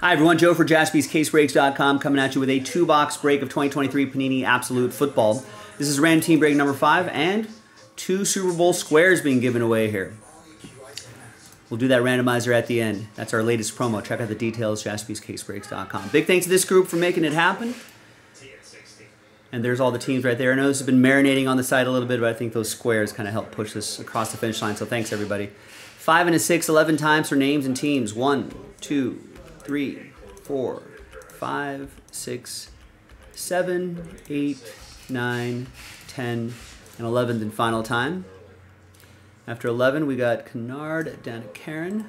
Hi, everyone. Joe for jaspyscasebreaks.com coming at you with a two box break of 2023 Panini Absolute Football. This is random team break number five and two Super Bowl squares being given away here. We'll do that randomizer at the end. That's our latest promo. Check out the details, jaspyscasebreaks.com. Big thanks to this group for making it happen. And there's all the teams right there. I know this has been marinating on the side a little bit, but I think those squares kind of help push this across the finish line. So thanks, everybody. Five and a six, 11 times for names and teams. One, two, three, four, five, six, seven, eight, nine, ten, and 11th and final time. After 11, we got Kennard down to Karen.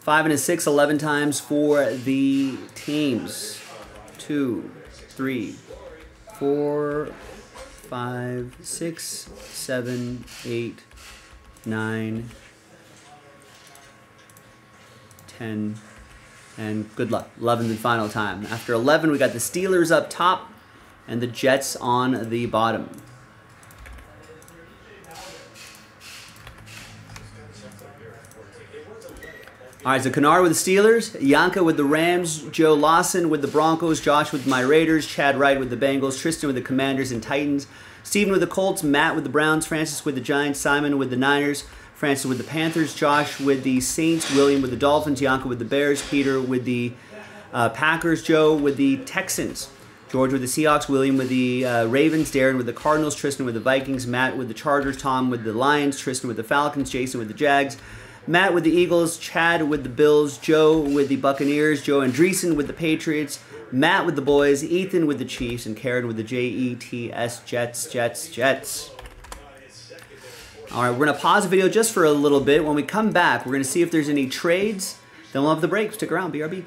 Five and a six, 11 times for the teams. Two, three, four, five, six, seven, eight, nine, ten, and good luck. 11th and final time. After 11, we got the Steelers up top and the Jets on the bottom. All right, so Kennard with the Steelers, Yanka with the Rams, Joe Lawson with the Broncos, Josh with my Raiders, Chad Wright with the Bengals, Tristan with the Commanders and Titans, Stephen with the Colts, Matt with the Browns, Francis with the Giants, Simon with the Niners, Francis with the Panthers, Josh with the Saints, William with the Dolphins, Yanka with the Bears, Peter with the uh, Packers, Joe with the Texans, George with the Seahawks, William with the uh, Ravens, Darren with the Cardinals, Tristan with the Vikings, Matt with the Chargers, Tom with the Lions, Tristan with the Falcons, Jason with the Jags, Matt with the Eagles, Chad with the Bills, Joe with the Buccaneers, Joe Andreessen with the Patriots, Matt with the Boys, Ethan with the Chiefs, and Karen with the J E T S Jets, Jets, Jets. All right, we're to pause the video just for a little bit. When we come back, we're to see if there's any trades. Then we'll have the break. Stick around, BRB.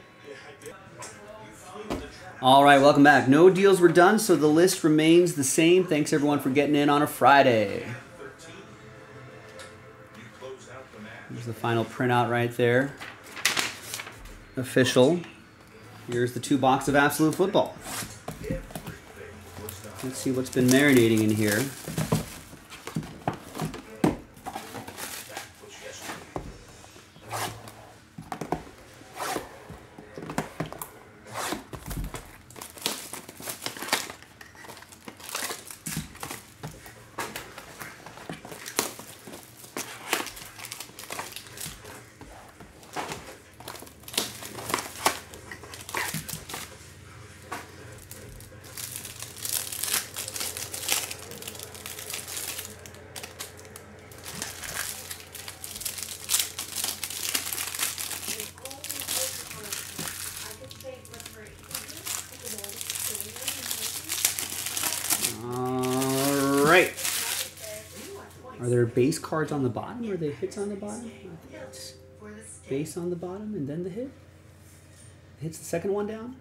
All right, welcome back. No deals were done, so the list remains the same. Thanks, everyone, for getting in on a Friday. There's the final printout right there. Official. Here's the two box of Absolute Football. Let's see what's been marinating in here. Base cards on the bottom? Are they hits on the bottom? Base on the bottom and then the hit? Hits the second one down?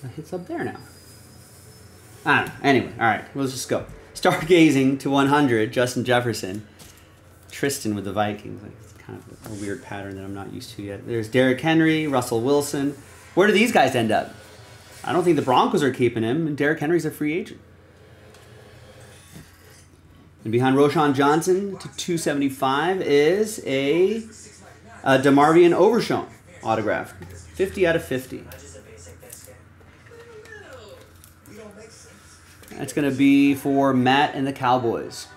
The hit's up there now. I don't know. Anyway, all right, let's just go. Stargazing to 100, Justin Jefferson. Tristan with the Vikings. Like, it's kind of a weird pattern that I'm not used to yet. There's Derrick Henry, Russell Wilson. Where do these guys end up? I don't think the Broncos are keeping him, and Derrick Henry's a free agent. And behind Roschon Johnson to 275 is a, a DeMarvion Overshown autograph. 50 out of 50. That's going to be for Matt and the Cowboys.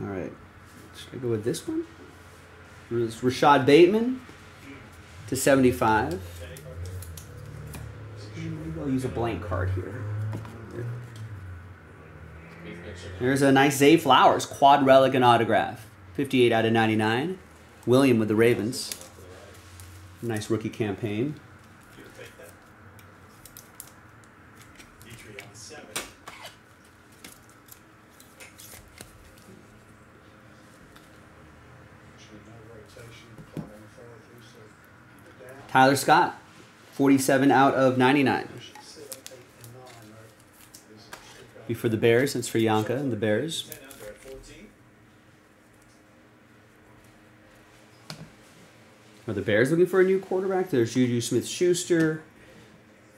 All right. Should I go with this one? It's Rashod Bateman to 75. Maybe I'll use a blank card here. There's a nice Zay Flowers, quad relic and autograph. 58 out of 99. William with the Ravens. Nice rookie campaign. Tyler Scott, 47 out of 99. Be for the Bears. It's for Yanka and the Bears. Are the Bears looking for a new quarterback? There's Juju Smith Schuster.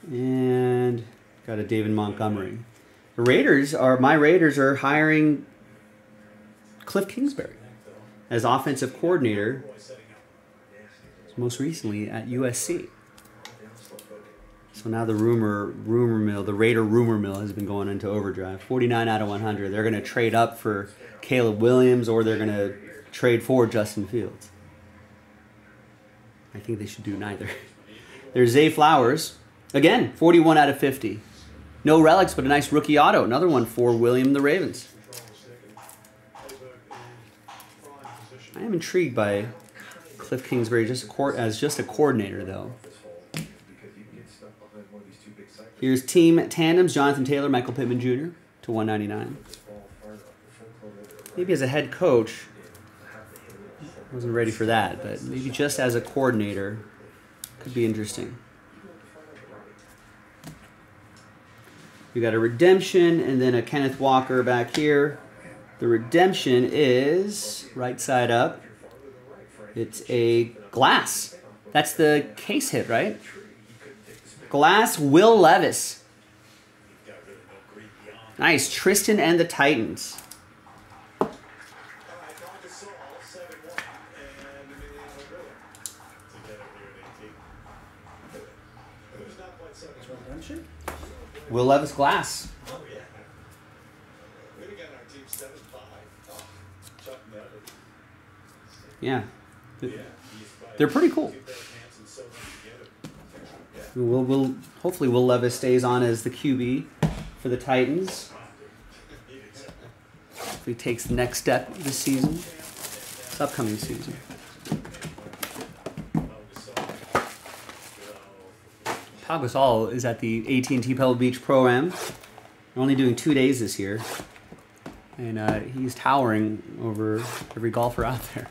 And got a David Montgomery. The Raiders are my Raiders are hiring Kliff Kingsbury as offensive coordinator. Most recently at USC. So now the rumor rumor mill, the Raider rumor mill has been going into overdrive. 49 out of 100. They're going to trade up for Caleb Williams or they're going to trade for Justin Fields. I think they should do neither. There's Zay Flowers. Again, 41 out of 50. No relics, but a nice rookie auto. Another one for William the Ravens. I am intrigued by Kliff Kingsbury just as just a coordinator, though. Here's team tandems: Jonathan Taylor, Michael Pittman Jr. to 199. Maybe as a head coach, wasn't ready for that, but maybe just as a coordinator, could be interesting. We got a redemption and then a Kenneth Walker back here. The redemption is right side up. It's a glass. That's the case hit, right? Glass Will Levis. Nice. Tristan and the Titans. Will Levis Glass. Yeah. They're pretty cool. We'll, we'll hopefully Will Levis stays on as the QB for the Titans. If he takes the next step this season, this upcoming season. Pau Gasol is at the AT&T Pebble Beach Pro Am. only doing two days this year, and uh, he's towering over every golfer out there.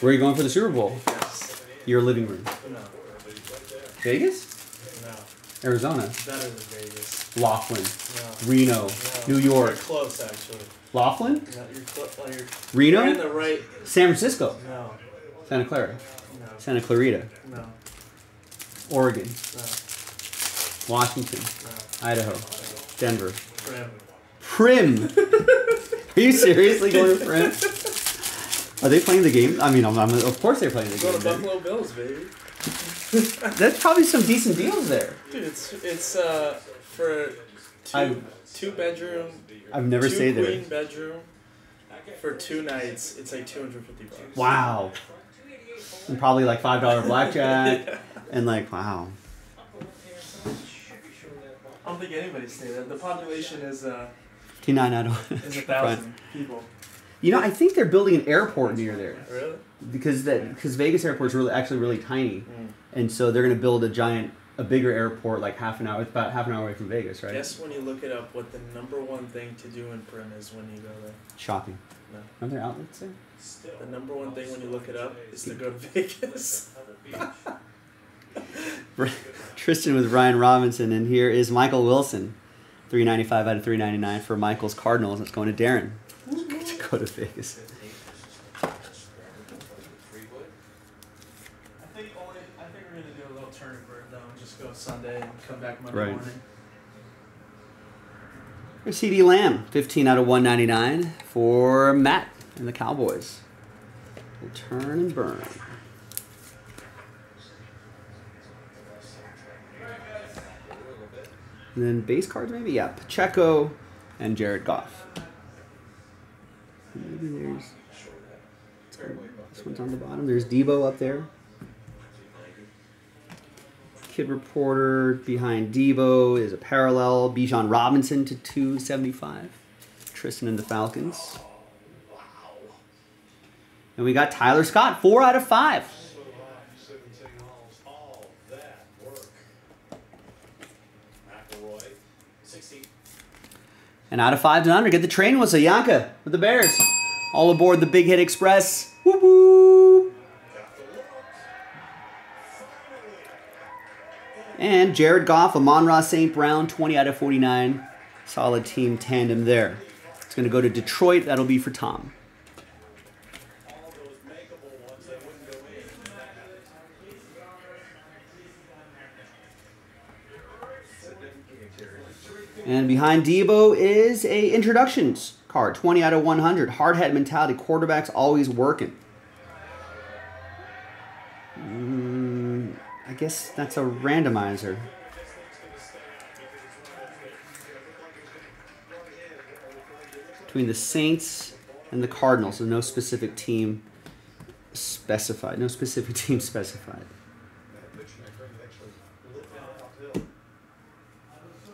Where are you going for the Super Bowl? Yes. Your living room. No. Vegas? No. Arizona. Better than Vegas. Laughlin. No. Reno. no. New York. You're close, actually. Laughlin? No, you're close. Like, oh, you're, Reno? You're in the right. San Francisco. No. Santa Clara. No. Santa Clarita. No. Oregon. No. Washington. No. Idaho. Denver. Primm. Primm. Are you seriously going to Primm? Are they playing the game? I mean, I'm, I'm, of course they're playing the Go game. to man. Buffalo Bills, baby. That's probably some decent deals there. Dude, it's it's uh for 2 I've- two bedroom. I've never two stayed there. queen bedroom. For two nights, it's like two hundred fifty bucks. Wow. And probably like five dollar blackjack, and like wow. I don't think anybody stayed there. The population is uh Fifty nine out of is a thousand people. You know, I think they're building an airport near there Really? because that because Vegas airport's really actually really tiny, Mm. and so they're gonna build a giant, a bigger airport like half an hour. It's about half an hour away from Vegas, right? Guess when you look it up, what the number one thing to do in Primm is when you go there. Shopping. No. Are there outlets there? Still, The number one thing when you look it up is to go to Vegas. Tristan with Ryan Robinson, and here is Michael Wilson, three ninety five out of three ninety nine for Michael's Cardinals. It's going to Darren to go to Vegas. I think only I think we're gonna do a little turn bird though and just go Sunday and come back Monday Right. morning. Here's CeeDee Lamb, fifteen out of one ninety nine for Matt and the Cowboys. We'll turn and burn. And then base cards, maybe? Yeah. Pacheco and Jared Goff. Maybe there's. This one's on the bottom. There's Deebo up there. Kid Reporter behind Deebo is a parallel. Bijan Robinson to 275. Tristan and the Falcons. And we got Tyler Scott, 4 out of 5. And out of five to under, get the train whistle. Yanka with the Bears. All aboard the Big Hit Express. Woo woo! And Jared Goff, Amon Ra St. Brown, 20 out of 49. Solid team tandem there. It's going to go to Detroit. That'll be for Tom. And behind Deebo is a introductions card, 20 out of 100. Hard hat mentality, quarterbacks always working. Mm, I guess that's a randomizer. Between the Saints and the Cardinals, so no specific team specified. No specific team specified. All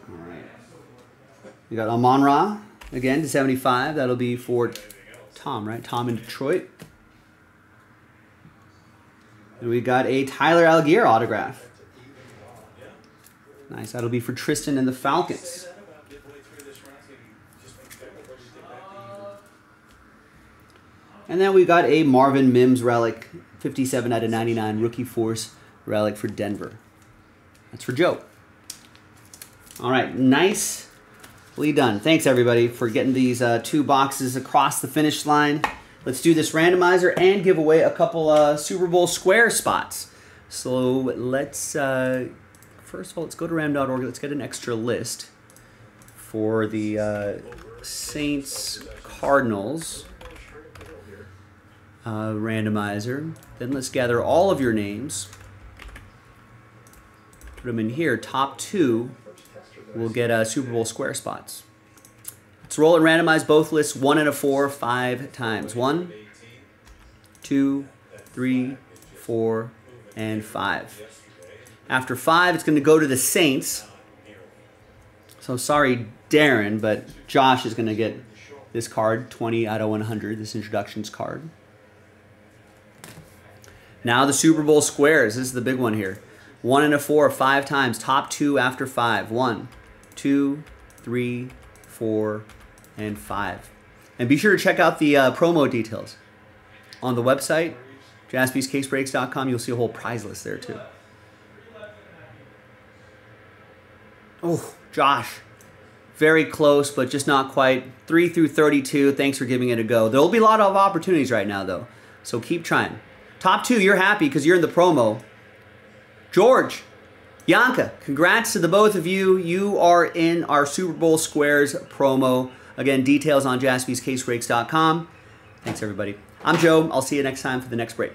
right. We got Amon Ra again to 75. That'll be for Tom, right? Tom in Detroit. And we got a Tyler Allgeier autograph. Nice. That'll be for Tristan and the Falcons. And then we got a Marvin Mims relic, 57 out of 99 rookie force relic for Denver. That's for Joe. All right, nicely done. Thanks everybody for getting these uh, two boxes across the finish line. Let's do this randomizer and give away a couple uh, Super Bowl square spots. So let's, uh, first of all, let's go to ram.org. Let's get an extra list for the uh, Saints Cardinals uh, randomizer. Then let's gather all of your names. Put them in here. Top two will get uh, Super Bowl square spots. Let's roll and randomize both lists one and a four five times. One, two, three, four, and five. After five, it's going to go to the Saints. So sorry, Darren, but Josh is going to get this card, 20 out of 100, this introductions card. Now the Super Bowl squares. This is the big one here. One and a four, five times. Top two after five. One, two, three, four, and five. And be sure to check out the uh, promo details on the website, jaspyscasebreaks.com. You'll see a whole prize list there too. Oh, Josh. Very close, but just not quite. 3 through 32. Thanks for giving it a go. There will be a lot of opportunities right now, though. So keep trying. Top two, you're happy because you're in the promo. George, Yanka, congrats to the both of you. You are in our Super Bowl Squares promo. Again, details on jaspyscasebreaks.com. Thanks, everybody. I'm Joe. I'll see you next time for the next break.